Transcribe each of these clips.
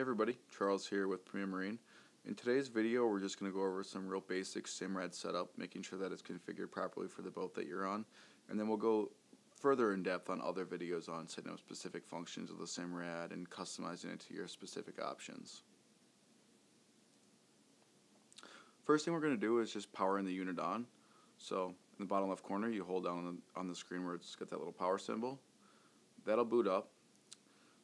Hey everybody, Charles here with Premier Marine. In today's video we're just going to go over some real basic Simrad setup, making sure that it's configured properly for the boat that you're on, and then we'll go further in depth on other videos on setting up specific functions of the Simrad and customizing it to your specific options. First thing we're going to do is just powering the unit on. So in the bottom left corner you hold down on the, on the screen where it's got that little power symbol. That'll boot up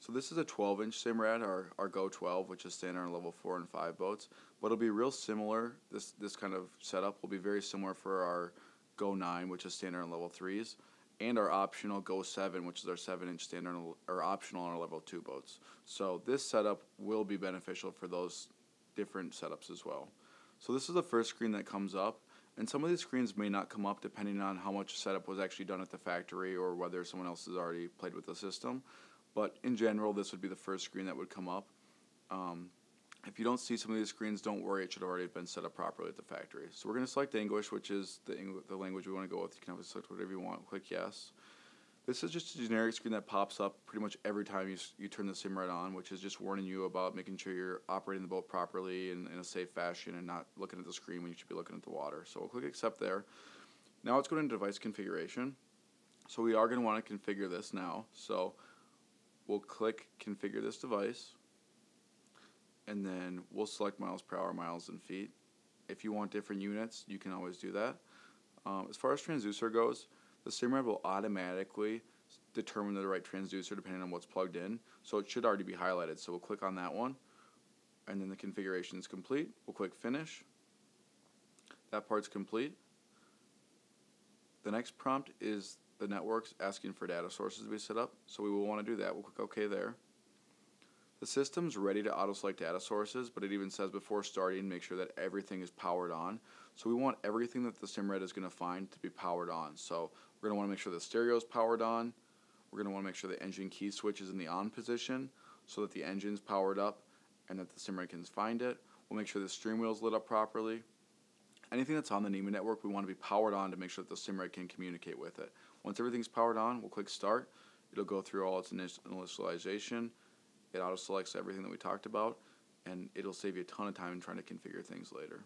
so this is a 12 inch Simrad, our, our Go 12, which is standard on level 4 and 5 boats. But it'll be real similar, this, this kind of setup will be very similar for our Go 9, which is standard on level 3s, and our optional Go 7, which is our 7 inch standard or optional on our level 2 boats. So this setup will be beneficial for those different setups as well. So this is the first screen that comes up. And some of these screens may not come up depending on how much setup was actually done at the factory or whether someone else has already played with the system. But in general, this would be the first screen that would come up. Um, if you don't see some of these screens, don't worry, it should already have been set up properly at the factory. So we're going to select English, which is the, the language we want to go with. You can always select whatever you want, click yes. This is just a generic screen that pops up pretty much every time you, you turn the sim Simrad on, which is just warning you about making sure you're operating the boat properly and in a safe fashion and not looking at the screen when you should be looking at the water. So we'll click accept there. Now let's go into device configuration. So we are going to want to configure this now. So we'll click configure this device and then we'll select miles per hour, miles and feet. If you want different units, you can always do that. Um, as far as transducer goes, the Simrad will automatically determine the right transducer depending on what's plugged in. So it should already be highlighted. So we'll click on that one and then the configuration is complete. We'll click finish. That part's complete. The next prompt is the network's asking for data sources to be set up, so we will want to do that. We'll click OK there. The system's ready to auto-select data sources, but it even says before starting, make sure that everything is powered on. So we want everything that the Simrad is going to find to be powered on. So we're going to want to make sure the stereo is powered on. We're going to want to make sure the engine key switch is in the on position so that the engine's powered up and that the Simrad can find it. We'll make sure the stream wheel is lit up properly. Anything that's on the NMEA network, we want to be powered on to make sure that the Simrad can communicate with it. Once everything's powered on, we'll click Start. It'll go through all its initialization. It auto selects everything that we talked about, and it'll save you a ton of time in trying to configure things later.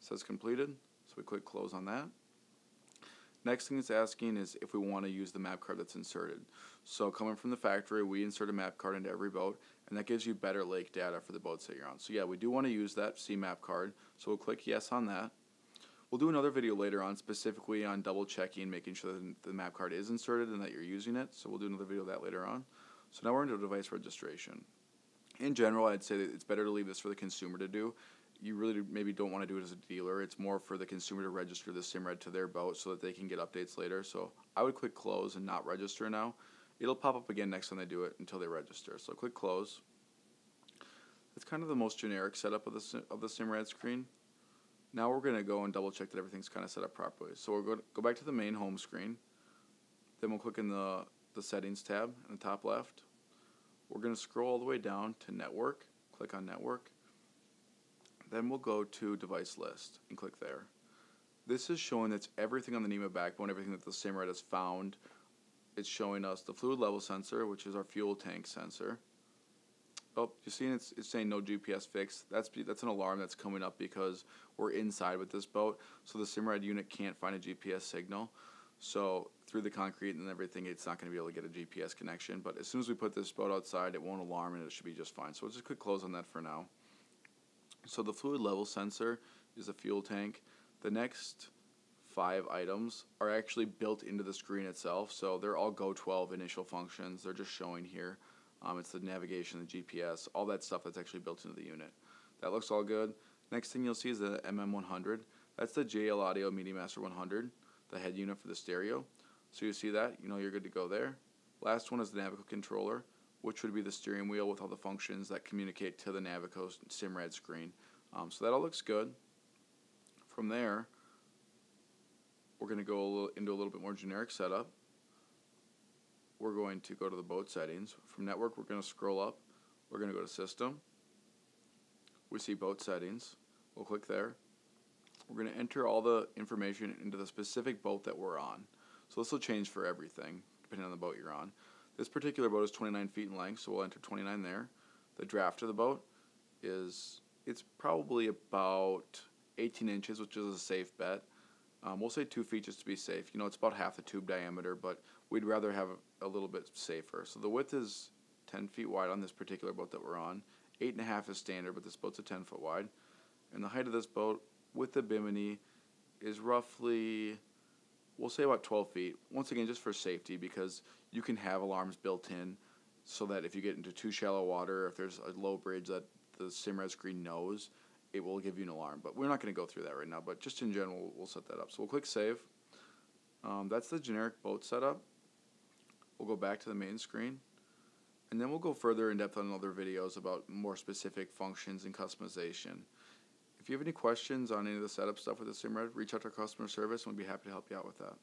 It says completed, so we click Close on that. Next thing it's asking is if we want to use the map card that's inserted. So coming from the factory, we insert a map card into every boat, and that gives you better lake data for the boats that you're on. So yeah, we do want to use that C-MAP card, so we'll click yes on that. We'll do another video later on specifically on double checking, making sure that the map card is inserted and that you're using it. So we'll do another video of that later on. So now we're into device registration. In general, I'd say that it's better to leave this for the consumer to do. You really maybe don't want to do it as a dealer. It's more for the consumer to register the SIMRAD to their boat so that they can get updates later. So I would click close and not register now. It'll pop up again next time they do it until they register. So click close. It's kind of the most generic setup of the, of the SIMRAD screen. Now we're going to go and double check that everything's kind of set up properly. So we're going to go back to the main home screen. Then we'll click in the, the settings tab in the top left. We're going to scroll all the way down to network. Click on network. Then we'll go to device list and click there. This is showing that's everything on the NMEA backbone, everything that the Simrad has found. It's showing us the fluid level sensor, which is our fuel tank sensor. Oh, you see it's, it's saying no GPS fix. That's that's an alarm that's coming up because we're inside with this boat, so the Simrad unit can't find a GPS signal. So through the concrete and everything, it's not going to be able to get a GPS connection. But as soon as we put this boat outside, it won't alarm and it should be just fine. So we'll just click close on that for now. So the fluid level sensor is a fuel tank. The next five items are actually built into the screen itself. So they're all Go 12 initial functions. They're just showing here. Um, it's the navigation, the GPS, all that stuff that's actually built into the unit. That looks all good. Next thing you'll see is the MM100. That's the JL Audio Media Master 100, the head unit for the stereo. So you see that, you know you're good to go there. Last one is the Navico controller, which would be the steering wheel with all the functions that communicate to the Navico Simrad screen. Um, so that all looks good. From there, we're going to go a little, into a little bit more generic setup we're going to go to the boat settings. From network, we're going to scroll up. We're going to go to system. We see boat settings. We'll click there. We're going to enter all the information into the specific boat that we're on. So this will change for everything, depending on the boat you're on. This particular boat is 29 feet in length, so we'll enter 29 there. the draft of the boat is it's probably about 18 inches, which is a safe bet. Um, we'll say two feet just to be safe. You know, it's about half the tube diameter, but we'd rather have a, little bit safer. So the width is 10 feet wide on this particular boat that we're on. Eight and a half is standard, but this boat's a 10 foot wide. And the height of this boat with the bimini is roughly, we'll say about 12 feet. Once again, just for safety, because you can have alarms built in so that if you get into too shallow water, if there's a low bridge that the Simrad screen knows, it will give you an alarm. But we're not going to go through that right now. But just in general, we'll set that up. So we'll click save. Um, that's the generic boat setup. We'll go back to the main screen. And then we'll go further in depth on other videos about more specific functions and customization. If you have any questions on any of the setup stuff with the Simrad, reach out to our customer service and we'd be happy to help you out with that.